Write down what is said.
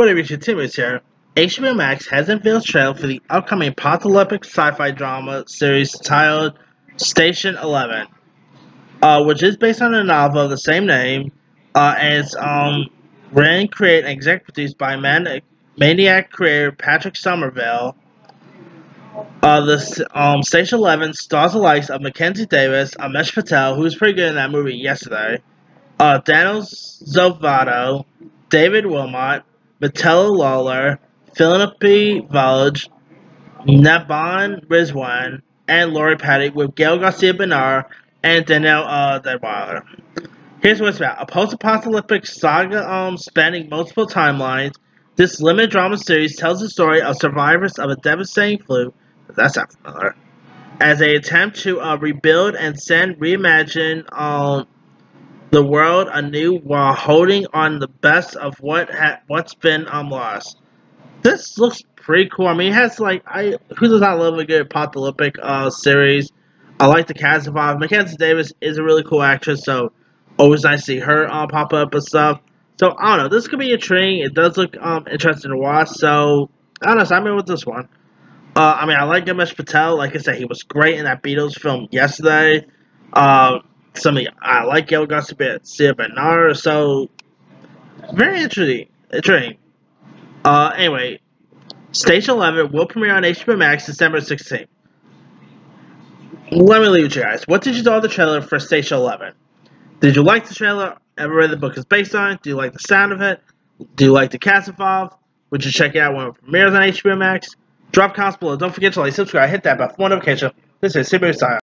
What have you Timmons here? HBO Max has unveiled trailer for the upcoming apocalyptic sci-fi drama series titled Station Eleven, uh, which is based on a novel of the same name, uh, and it's um, written, created, and executive produced by Maniac, Maniac creator Patrick Somerville. Uh, the um, Station Eleven stars the likes of Mackenzie Davis, Himesh Patel, who was pretty good in that movie yesterday, uh, Daniel Zovatto, David Wilmot, Matteo Lawler, Philippi Village, Nabhaan Rizwan, and Lori Petty with Gael Garcia Bernal and Danielle uh, Deadwyler. Here's what it's about. A post-apocalyptic saga um, spanning multiple timelines, this limited drama series tells the story of survivors of a devastating flu, that's not familiar, as they attempt to uh, rebuild and send reimagine um, the world anew while holding on the best of what ha- what's been um, lost. This looks pretty cool. I mean, it has like I who does not love a good apocalyptic uh, series? I like the cast. Mackenzie Davis is a really cool actress, so always nice to see her uh, pop up and stuff. So I don't know. This could be intriguing. It does look um, interesting to watch. So I don't know. I'm in with this one. Uh, I mean, I like Himesh Patel. Like I said, he was great in that Beatles film yesterday. Uh, some of I like Gael Garcia Bernal. So very interesting. Interesting. Uh, anyway, Station 11 will premiere on HBO Max December 16th. Let me leave you guys. What did you thought of the trailer for Station 11? Did you like the trailer? Ever read the book is based on? Do you like the sound of it? Do you like the cast involved? Would you check it out when it premieres on HBO Max? Drop comments below. Don't forget to like, subscribe, hit that bell for notification. This is Super Style.